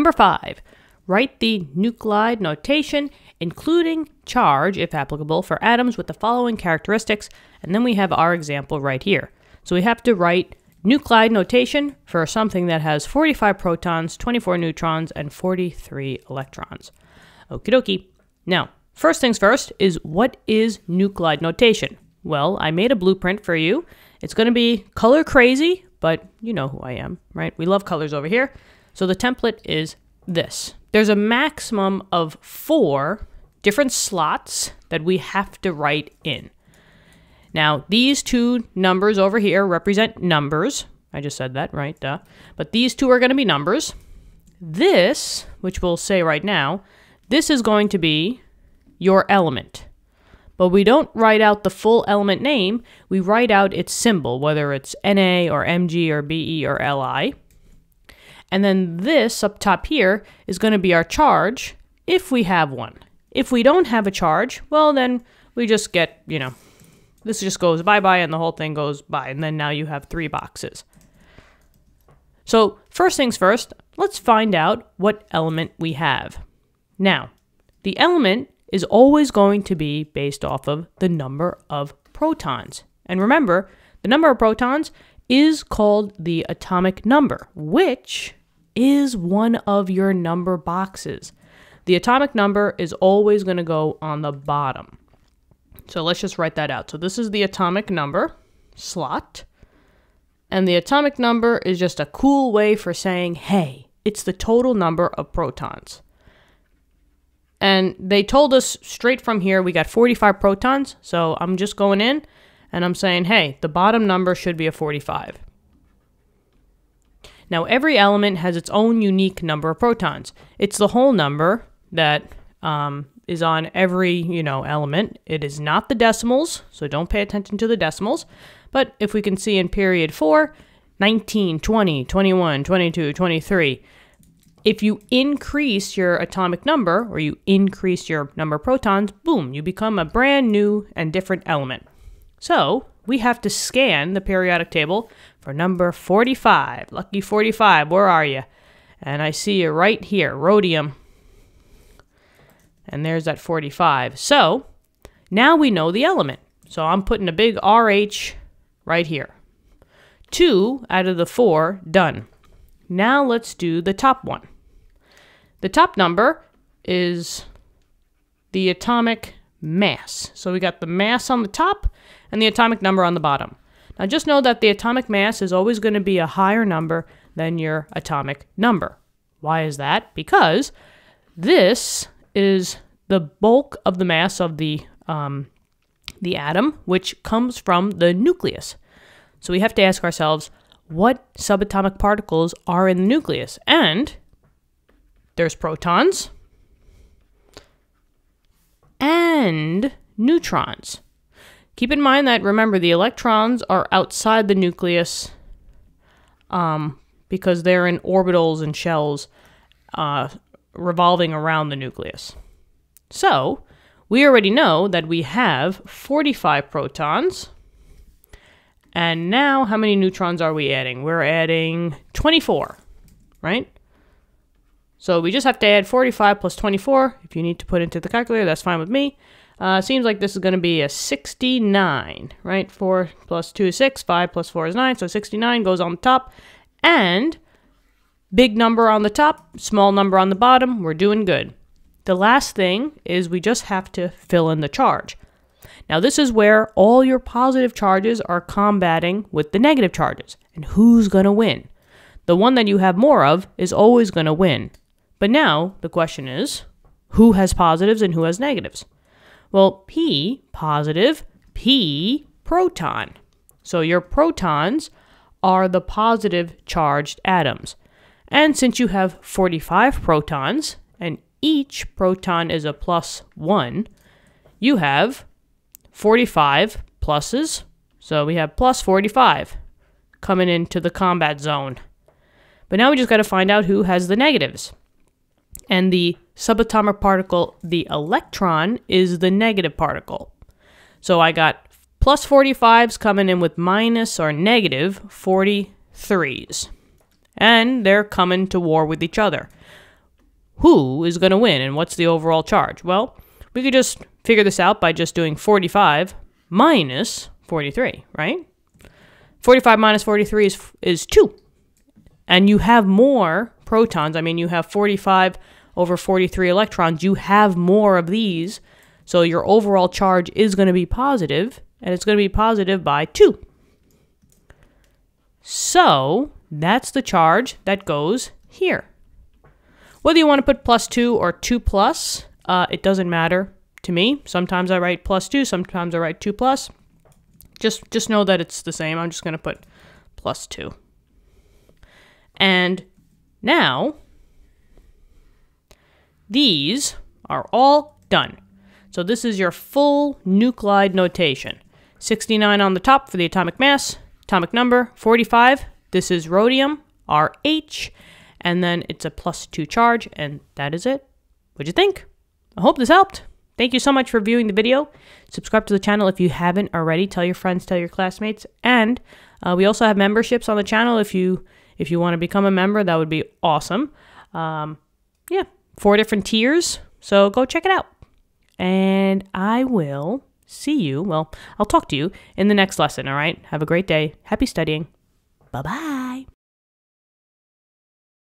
Number five, write the nuclide notation, including charge, if applicable, for atoms with the following characteristics. And then we have our example right here. So we have to write nuclide notation for something that has 45 protons, 24 neutrons, and 43 electrons. Okie dokie. Now, first things first is what is nuclide notation? Well, I made a blueprint for you. It's going to be color crazy, but you know who I am, right? We love colors over here. So the template is this. There's a maximum of four different slots that we have to write in. Now, these two numbers over here represent numbers. I just said that, right? Duh. But these two are going to be numbers. This, which we'll say right now, this is going to be your element. But we don't write out the full element name, we write out its symbol, whether it's Na or Mg or Be or Li. And then this up top here is going to be our charge if we have one. If we don't have a charge, well, then we just get, you know, this just goes bye-bye and the whole thing goes by. And then now you have three boxes. So first things first, let's find out what element we have. Now, the element is always going to be based off of the number of protons. And remember, the number of protons is called the atomic number, which is one of your number boxes. The atomic number is always going to go on the bottom. So let's just write that out. So this is the atomic number slot. And the atomic number is just a cool way for saying, hey, it's the total number of protons. And they told us straight from here we got 45 protons. So I'm just going in and I'm saying, hey, the bottom number should be a 45. Now, every element has its own unique number of protons. It's the whole number that um, is on every, you know, element. It is not the decimals, so don't pay attention to the decimals. But if we can see in period 4, 19, 20, 21, 22, 23, if you increase your atomic number or you increase your number of protons, boom, you become a brand new and different element. So we have to scan the periodic table for number 45. Lucky 45, where are you? And I see you right here, rhodium. And there's that 45. So now we know the element. So I'm putting a big RH right here. Two out of the four done. Now let's do the top one. The top number is the atomic mass. So we got the mass on the top and the atomic number on the bottom. Now just know that the atomic mass is always going to be a higher number than your atomic number. Why is that? Because this is the bulk of the mass of the um, the atom, which comes from the nucleus. So we have to ask ourselves, what subatomic particles are in the nucleus? And there's protons and neutrons. Keep in mind that, remember, the electrons are outside the nucleus um, because they're in orbitals and shells uh, revolving around the nucleus. So, we already know that we have 45 protons. And now, how many neutrons are we adding? We're adding 24, right? So we just have to add 45 plus 24. If you need to put into the calculator, that's fine with me. Uh, seems like this is going to be a 69, right? 4 plus 2 is 6, 5 plus 4 is 9, so 69 goes on the top. And big number on the top, small number on the bottom, we're doing good. The last thing is we just have to fill in the charge. Now this is where all your positive charges are combating with the negative charges. And who's going to win? The one that you have more of is always going to win. But now the question is, who has positives and who has negatives? Well, P positive, P proton. So your protons are the positive charged atoms. And since you have 45 protons, and each proton is a plus 1, you have 45 pluses. So we have plus 45 coming into the combat zone. But now we just got to find out who has the negatives and the subatomic particle, the electron, is the negative particle. So I got plus 45s coming in with minus or negative 43s. And they're coming to war with each other. who is going to win and what's the overall charge? Well, we could just figure this out by just doing 45 minus 43, right? 45 minus 43 is, is 2. And you have more protons. I mean, you have 45 over 43 electrons. You have more of these. So your overall charge is going to be positive, and it's going to be positive by 2. So that's the charge that goes here. Whether you want to put plus 2 or 2 plus, uh, it doesn't matter to me. Sometimes I write plus 2, sometimes I write 2 plus. Just, just know that it's the same. I'm just going to put plus 2. And now, these are all done. So this is your full nuclide notation. 69 on the top for the atomic mass, atomic number 45. This is rhodium, RH, and then it's a plus 2 charge, and that is it. What'd you think? I hope this helped. Thank you so much for viewing the video. Subscribe to the channel if you haven't already. Tell your friends, tell your classmates, and uh, we also have memberships on the channel. If you if you want to become a member, that would be awesome. Um, yeah, four different tiers. So go check it out. And I will see you. Well, I'll talk to you in the next lesson. All right. Have a great day. Happy studying. Bye bye.